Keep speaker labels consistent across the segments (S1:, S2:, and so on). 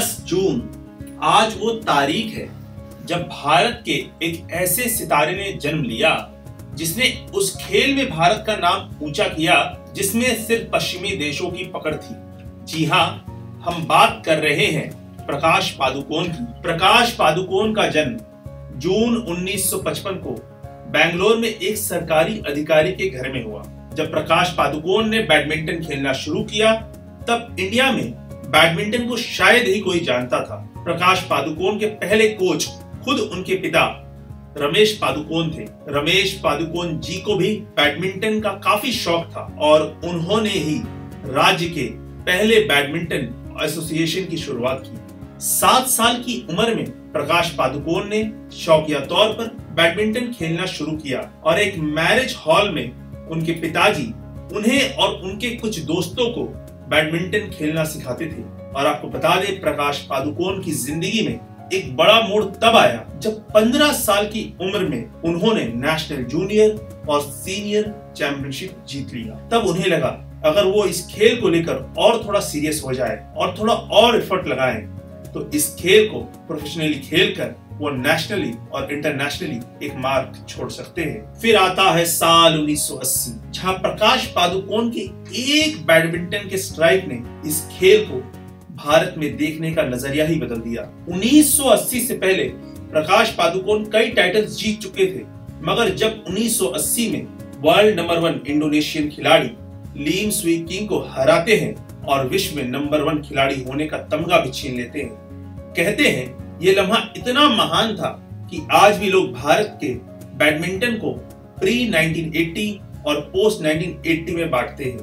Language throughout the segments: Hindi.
S1: जून, आज वो तारीख है, जब भारत के एक ऐसे सितारे ने जन्म लिया, जिसने उस खेल में भारत का नाम ऊँचा किया, जिसमें सिर्फ़ पश्चिमी देशों की पकड़ थी। जी हाँ हम बात कर रहे हैं प्रकाश पादुकोण की। प्रकाश पादुकोण का जन्म जून 1955 को बेंगलोर में एक सरकारी अधिकारी के घर में हुआ। जब प्रकाश पादुकोण ने बैडमिंटन खेलना शुरू किया, तब इंडिया में बैडमिंटन को शायद ही कोई जानता था। प्रकाश पादुकोण के पहले कोच खुद उनके पिता रमेश पादुकोण थे। रमेश पादुकोण जी को भी बैडमिंटन का काफ़ी शौक था और उन्होंने ही राज्य के पहले बैडमिंटन एसोसिएशन की शुरुआत की। सात साल की उम्र में प्रकाश पादुकोण ने शौकिया तौर पर बैडमिंटन खेलना शुरू किया और एक मैरिज हॉल में उनके पिताजी, उन्हें और उनके कुछ दोस्तों को बैडमिंटन खेलना सिखाते थे और आपको बता दें, प्रकाश पादुकोण की ज़िंदगी में एक बड़ा मोड़ तब आया जब 15 साल की उम्र में उन्होंने नेशनल जूनियर और सीनियर चैंपियनशिप जीत लिया। तब उन्हें लगा, अगर वो इस खेल को लेकर और थोड़ा सीरियस हो जाए और थोड़ा और एफर्ट लगाए तो इस खेल को प्रोफेशनली खेलकर वो नेशनली और इंटरनेशनली एक मार्क छोड़ सकते हैं। फिर आता है साल 1980 जहाँ प्रकाश पादुकोण के एक बैडमिंटन के स्ट्राइक ने इस खेल को भारत में देखने का नज़रिया ही बदल दिया। 1980 से पहले प्रकाश पादुकोण कई टाइटल्स जीत चुके थे, मगर जब 1980 में वर्ल्ड नंबर वन इंडोनेशियन खिलाड़ी लीम स्वी किंग को हराते हैं और विश्व में नंबर वन खिलाड़ी होने का तमगा भी छीन लेते हैं, कहते हैं ये लम्हा इतना महान था कि आज भी लोग भारत के बैडमिंटन को प्री 1980 और पोस्ट 1980 में बांटते हैं।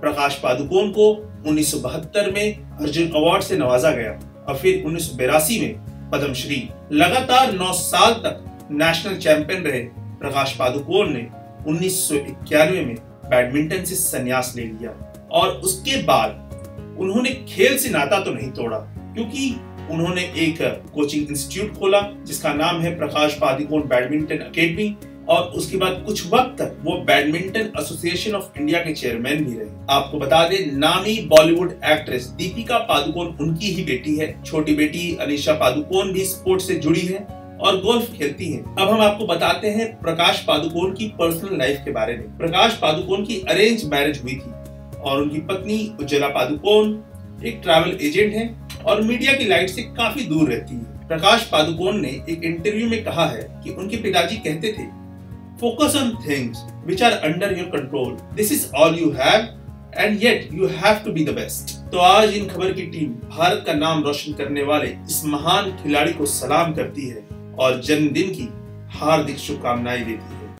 S1: प्रकाश पादुकोण को 1972 में अर्जुन अवार्ड से नवाजा गया और फिर उन्नीस में पद्मश्री लगातार नौ साल तक नेशनल चैंपियन रहे। प्रकाश पादुकोण ने उन्नीस सौ इक्यानवे में बैडमिंटन से संन्यास ले लिया और उसके बाद उन्होंने खेल से नाता तो नहीं तोड़ा, क्योंकि उन्होंने एक कोचिंग इंस्टीट्यूट खोला, जिसका नाम है प्रकाश पादिकोण बैडमिंटन अकेडमी, और उसके बाद कुछ वक्त तक वो बैडमिंटन एसोसिएशन ऑफ़ इंडिया के चेयरमैन भी रहे। आपको बता दें, नामी बॉलीवुड एक्ट्रेस दीपिका पादुकोण उनकी ही बेटी है। छोटी बेटी अनिशा पादुकोण भी स्पोर्ट्स से जुड़ी है और गोल्फ खेलती है। अब हम आपको बताते हैं प्रकाश पादुकोण की पर्सनल लाइफ के बारे में। प्रकाश पादुकोण की अरेंज मैरिज हुई थी, और उनकी पत्नी उज्ज्वला पादुकोण, एक ट्रैवल एजेंट है। और मीडिया की लाइट से काफ़ी दूर रहती है। प्रकाश पादुकोण ने एक इंटरव्यू में कहा है कि उनके पिताजी कहते थे focus on things which are under your control this is all you have and yet you have to be the best तो आज इन खबर की टीम भारत का नाम रोशन करने वाले इस महान खिलाड़ी को सलाम करती है और जन्मदिन की हार्दिक शुभकामनाएँ देती है।